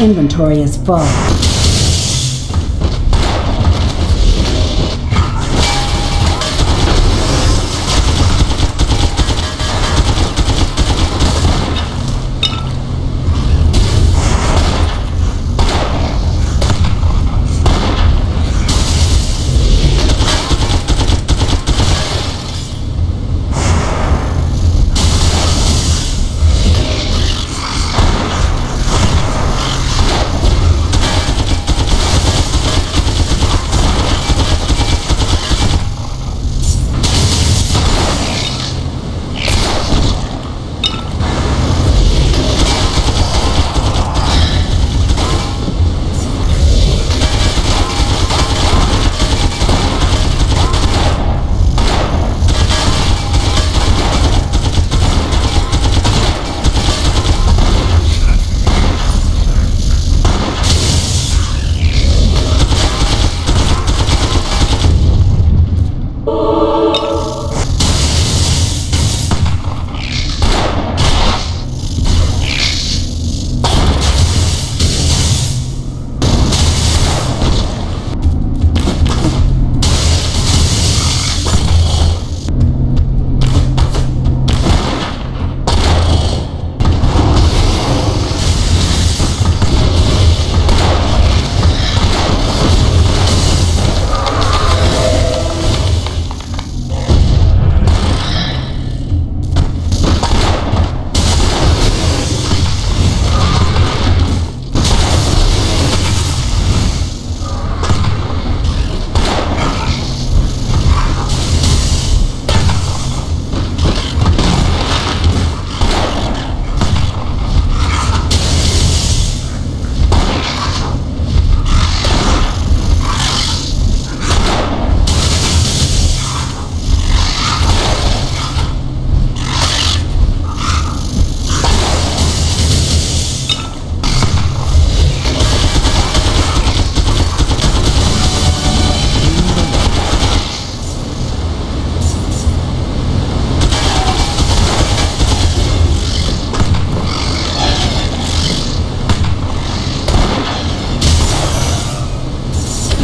inventory is full.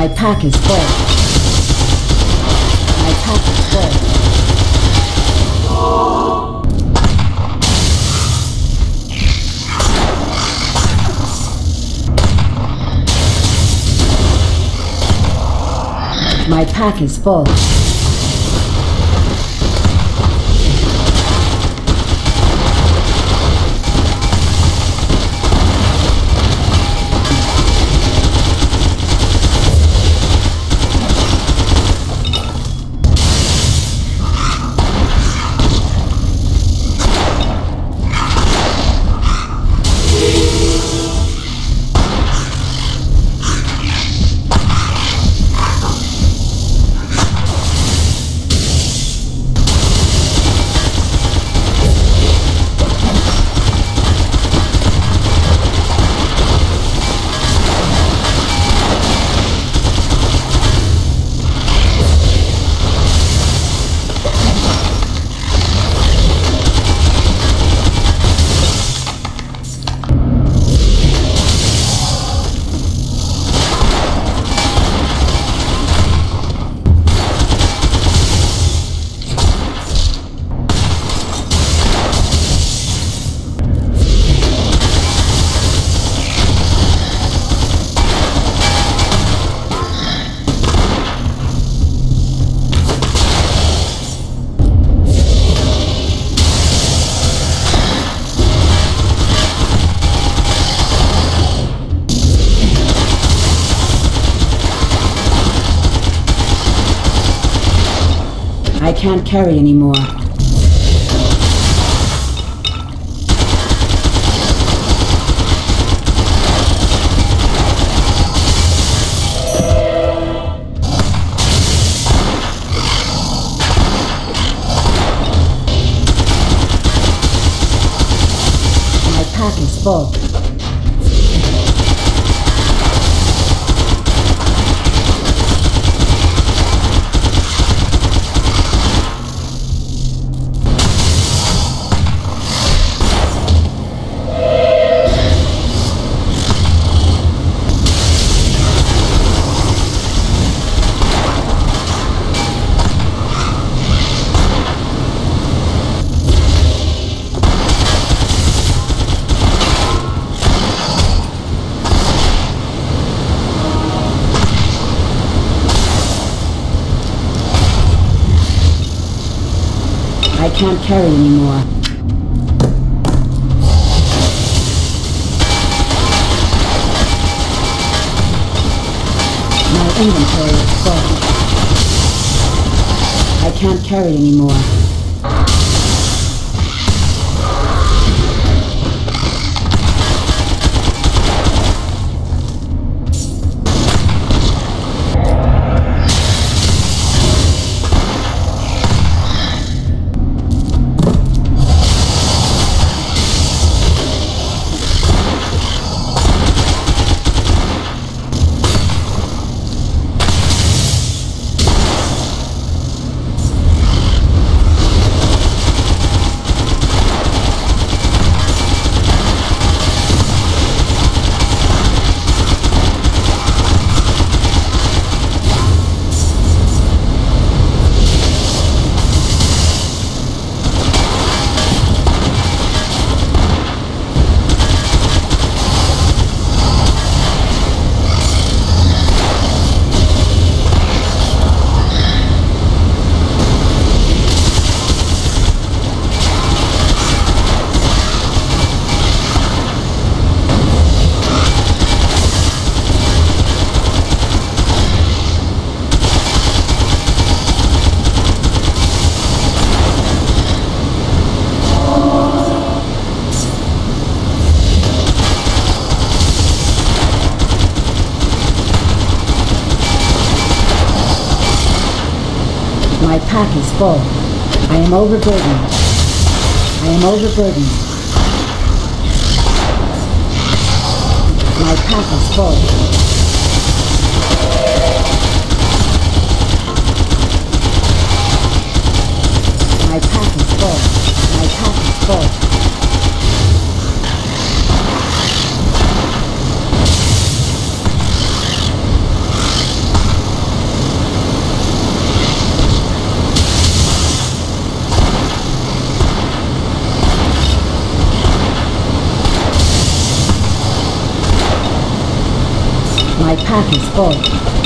My pack is full. My pack is full. My pack is full. I can't carry anymore. My pack is full. Can't carry anymore. My inventory is full. I can't carry anymore. My pack is full. I am overburdened. I am overburdened. My pack is full. My pack is full. My pack is full. Pack is.